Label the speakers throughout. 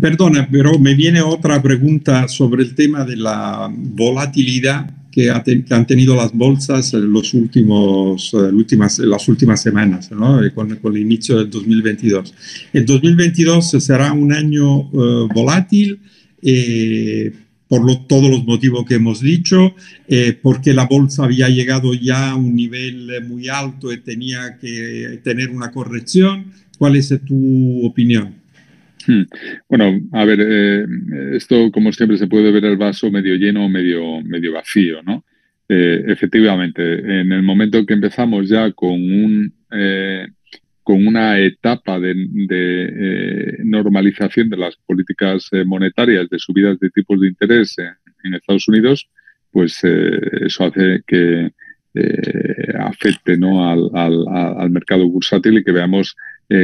Speaker 1: Perdona, pero me viene otra pregunta sobre el tema de la volatilidad que, han tenido las bolsas en los últimos, eh, últimas, las últimas semanas, ¿no? Eh, con, el inicio del 2022. El 2022 será un año uh, volátil. Eh, por todos los motivos que hemos dicho, eh, porque la bolsa había llegado ya a un nivel muy alto y tenía que tener una corrección. ¿Cuál es tu opinión?
Speaker 2: Hmm. Bueno, a ver, eh, esto como siempre se puede ver el vaso medio lleno o medio, medio vacío, ¿no? Eh, efectivamente, en el momento en que empezamos ya con un con una etapa de, eh, normalización de las políticas eh, monetarias, de subidas de tipos de interés en, Estados Unidos, pues eh, eso hace que afecte ¿no? al, mercado bursátil y que veamos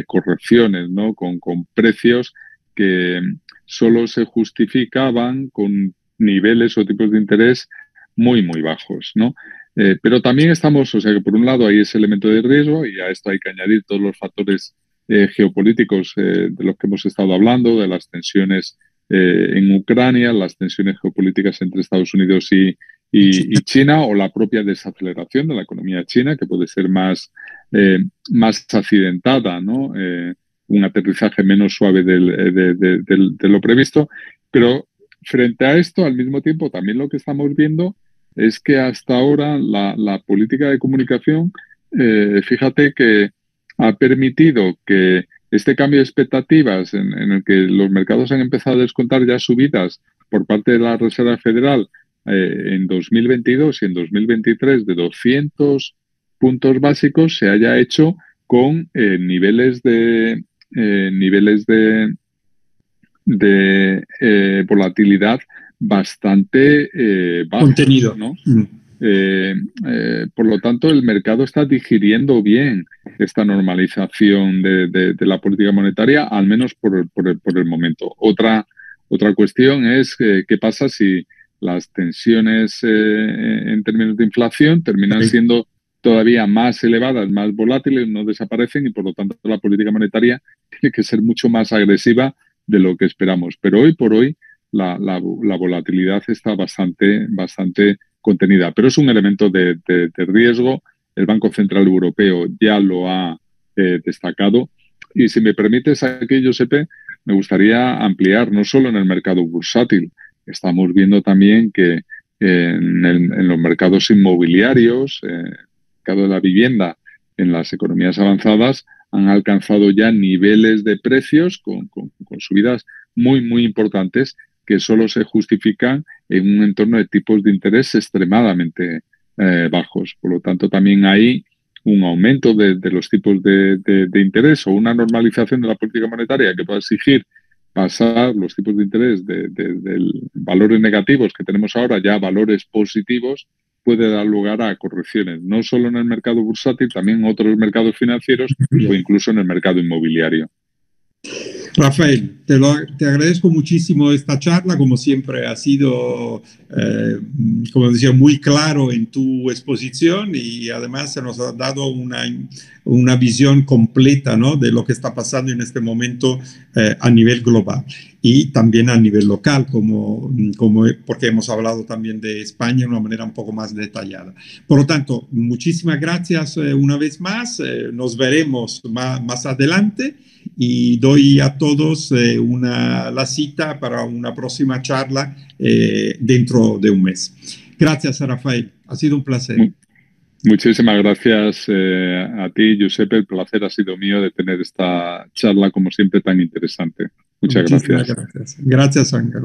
Speaker 2: correcciones ¿no? con, con precios que solo se justificaban con niveles o tipos de interés muy, muy bajos, ¿no? Eh, pero también estamos, o sea que por un lado hay ese elemento de riesgo y a esto hay que añadir todos los factores eh, geopolíticos eh, de los que hemos estado hablando, de las tensiones en Ucrania, las tensiones geopolíticas entre Estados Unidos y, China o la propia desaceleración de la economía china que puede ser más, más accidentada, ¿no? un aterrizaje menos suave de lo previsto. Pero frente a esto, al mismo tiempo, también lo que estamos viendo es que hasta ahora la, política de comunicación, eh, fíjate que ha permitido que este cambio de expectativas en, el que los mercados han empezado a descontar ya subidas por parte de la Reserva Federal eh, en 2022 y en 2023 de 200 puntos básicos se haya hecho con eh, niveles de niveles de, de volatilidad bastante eh, bajo.
Speaker 1: Contenido.
Speaker 2: ¿no? Mm. Eh, eh, por lo tanto, el mercado está digiriendo bien esta normalización de, la política monetaria, al menos por, el, momento. Otra, otra cuestión es qué pasa si las tensiones en términos de inflación terminan siendo todavía más elevadas, más volátiles, no desaparecen y por lo tanto la política monetaria tiene que ser mucho más agresiva de lo que esperamos. Pero hoy por hoy la, volatilidad está bastante, bastante contenida, pero es un elemento de, riesgo. El Banco Central Europeo ya lo ha eh, destacado. Y si me permites aquí, Josepe, me gustaría ampliar no solo en el mercado bursátil, estamos viendo también que en, los mercados inmobiliarios, eh, mercado de la vivienda, en las economías avanzadas, han alcanzado ya niveles de precios con, con subidas muy, muy importantes que solo se justifican en un entorno de tipos de interés extremadamente eh, bajos. Por lo tanto, también hay un aumento de, los tipos de, interés o una normalización de la política monetaria que pueda exigir pasar los tipos de interés de, valores negativos que tenemos ahora ya valores positivos puede dar lugar a correcciones, no solo en el mercado bursátil, también en otros mercados financieros o incluso en el mercado inmobiliario.
Speaker 1: Rafael, te, lo, te, agradezco muchísimo esta charla, como siempre ha sido, eh, como decía, muy claro en tu exposición y además se nos ha dado una, una visión completa ¿no? de lo que está pasando en este momento eh, a nivel global y también a nivel local, como, como, porque hemos hablado también de España de una manera un poco más detallada. Por lo tanto, muchísimas gracias eh, una vez más, nos veremos más, más adelante y doy a todos eh, una, la cita para una próxima charla eh, dentro de un mes. Gracias, Rafael. Ha sido un placer.
Speaker 2: Muchísimas gracias eh, a ti, Giuseppe. El placer ha sido mío de tener esta charla, como siempre, tan interesante. Muchas gracias.
Speaker 1: Gracias, gracias Ángel.